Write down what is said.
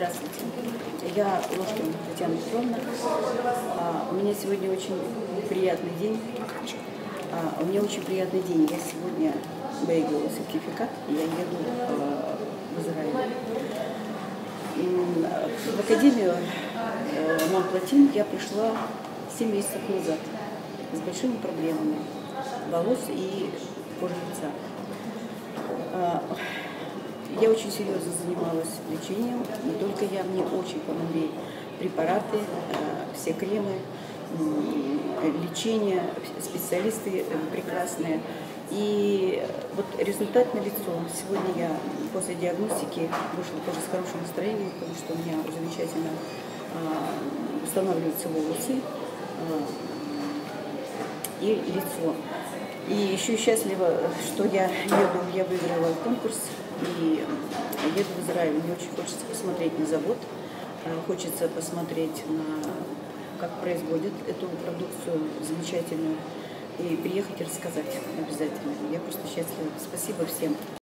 Здравствуйте. Я Ложкина Татьяна Петровна. А, У меня сегодня очень приятный день. А, У меня очень приятный день. Я сегодня выиграла сертификат, я еду а, в Израиль. В Академию э, Монплатин я пришла 7 месяцев назад с большими проблемами волос и кожи лица. Я очень серьезно занималась лечением, не только я, мне очень помогли препараты, э, все кремы, лечение, специалисты э, прекрасные. И вот результат на лицо. Сегодня я после диагностики вышла тоже с хорошим настроением, потому что у меня замечательно а, устанавливаются волосы и лицо. И еще счастлива, что я еду, я выиграла конкурс и еду в Израиль. Мне очень хочется посмотреть на завод, э, хочется посмотреть на как производят эту продукцию замечательную и приехать и рассказать обязательно. Я просто счастлива. Спасибо всем.